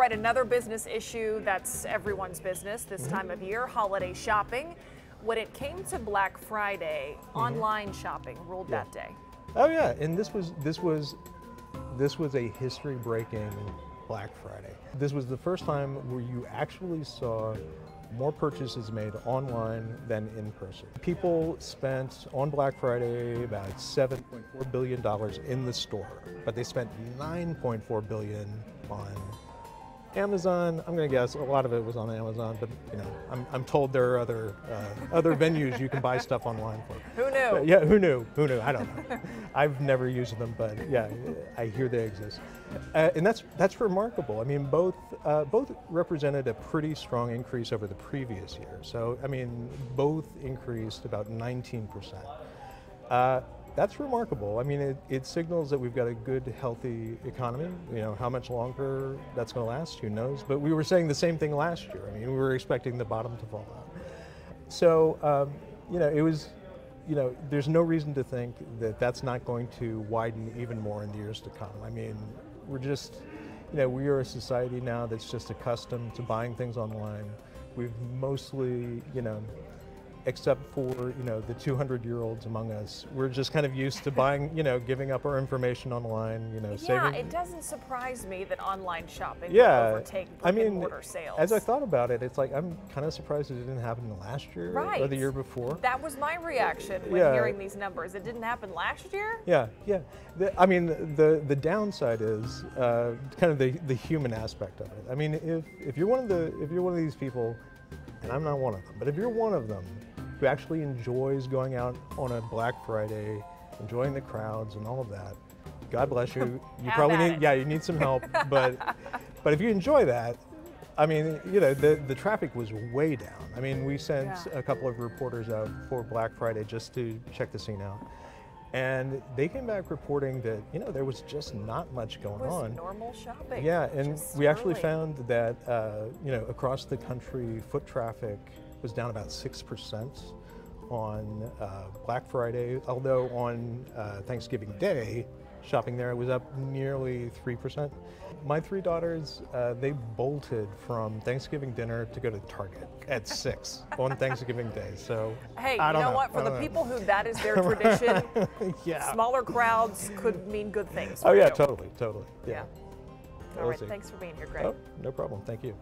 right, another business issue that's everyone's business this Mm-hmm. time of year holiday shopping. When it came to Black Friday, online shopping ruled. Yeah. that day. Oh yeah, and this was this was this was a history-breaking Black Friday. This was the first time where you actually saw more purchases made online than in person. People spent on Black Friday about 7.4 billion dollars in the store, but they spent 9.4 billion on Amazon. I'm going to guess a lot of it was on Amazon, but you know, I'm, I'm told there are other uh, other venues you can buy stuff online for. Who knew? But yeah, who knew? Who knew? I don't know. I've never used them, but yeah, I hear they exist, uh, and that's that's remarkable. I mean, both uh, both represented a pretty strong increase over the previous year. So I mean, both increased about 19 percent. That's remarkable. I mean, it, it signals that we've got a good, healthy economy. You know, how much longer that's going to last, who knows? But we were saying the same thing last year. I mean, we were expecting the bottom to fall out. So, um, you know, it was, you know, there's no reason to think that that's not going to widen even more in the years to come. I mean, we're just, you know, we are a society now that's just accustomed to buying things online. We've mostly, you know, except for you know the 200 year olds among us we're just kind of used to buying you know giving up our information online you know Yeah, saving it doesn't surprise me that online shopping yeah overtake i mean as i thought about it it's like i'm kind of surprised it didn't happen last year or the year before that was my reaction when Yeah. hearing these numbers. It didn't happen last year. yeah yeah the, i mean the the downside is uh, kind of the the human aspect of it i mean if if you're one of the if you're one of these people and i'm not one of them but if you're one of them who actually enjoys going out on a black friday enjoying the crowds and all of that god bless you you probably need it. yeah you need some help but but if you enjoy that I mean, you know, the, the traffic was way down. I mean, we sent Yeah. a couple of reporters out for Black Friday just to check the scene out. And they came back reporting that, you know, there was just not much It going was on. normal shopping. Yeah, and we actually found that, uh, you know, across the country, foot traffic was down about 6% on uh, Black Friday, although on uh, Thanksgiving Day, shopping there was up nearly 3%. My three daughters, uh, they bolted from Thanksgiving dinner to go to Target at 6 on Thanksgiving Day. So, Hey, I you don't know, what? For the know. people who that is their tradition, yeah. smaller crowds could mean good things. Oh, yeah, you. totally, totally. Yeah. Yeah. All We'll right. see. Thanks for being here, Greg. Oh, no problem. Thank you.